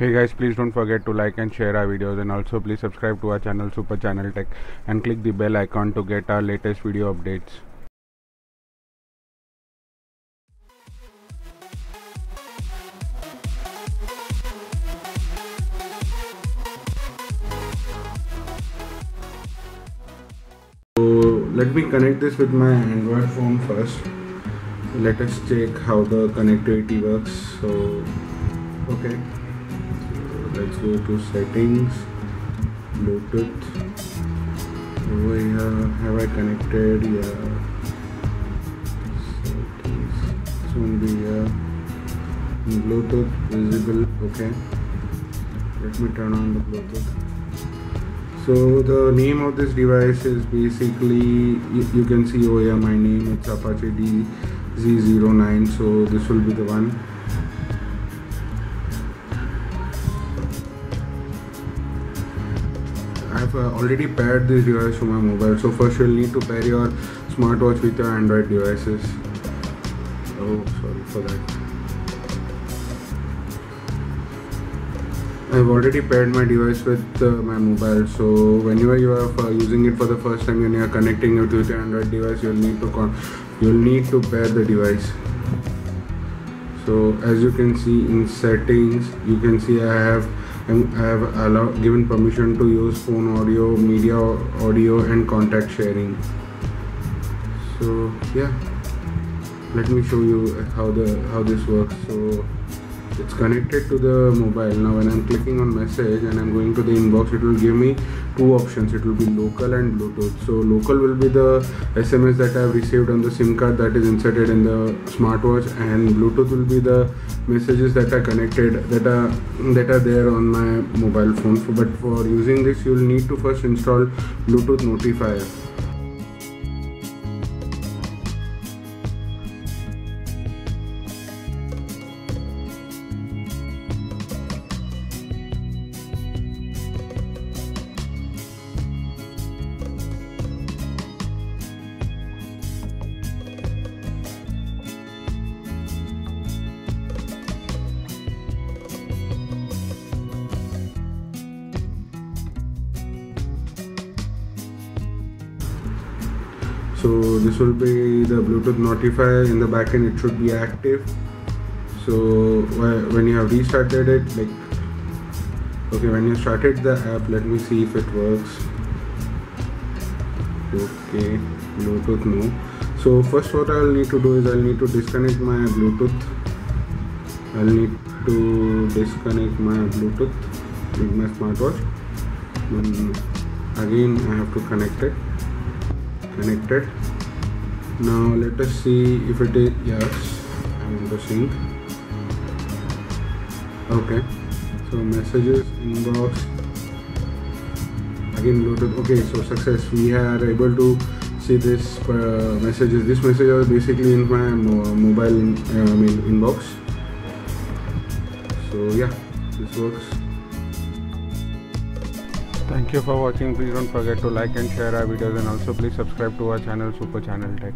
Hey guys, please don't forget to like and share our videos and also please subscribe to our channel Super Channel Tech and click the bell icon to get our latest video updates. So let me connect this with my Android phone first. Let us check how the connectivity works. So okay, let's go to settings, Bluetooth. Over here, have I connected? Yeah. Settings. Soon be here. Bluetooth visible. Okay. Let me turn on the Bluetooth. So the name of this device is basically you, can see oh over here my name it's Apache DZ09 so this will be the one I've uh, already paired this device to my mobile so first you'll need to pair your smartwatch with your Android devices. Oh sorry for that. I've already paired my device with uh, my mobile so whenever you are uh, using it for the first time and you are connecting it with your Android device you'll need to you'll need to pair the device. So as you can see in settings you can see I have have allowed given permission to use phone audio media audio and contact sharing. So yeah. Let me show you how the how this works. So it's connected to the mobile. Now when i'm clicking on message and i'm going to the inbox it will give me two options. It will be local and bluetooth. So local will be the sms that i've received on the sim card that is inserted in the smartwatch and bluetooth will be the messages that are connected that are that are there on my mobile phone. But for using this you'll need to first install bluetooth notifier so this will be the bluetooth notifier in the backend. It should be active. So when you have restarted it like okay when you started the app let me see if it works. Okay bluetooth no. So first what i'll need to do is i'll need to disconnect my bluetooth. I'll need to disconnect my bluetooth with my smartwatch. Then again i have to connect it connected. Now let us see if it is yes i'm in the sync. Okay so messages inbox again loaded okay so success. We are able to see this uh, messages. This message is basically in my mobile in, uh, I mean inbox. So yeah this works Thank you for watching. Please don't forget to like and share our videos and also please subscribe to our channel Super Channel Tech.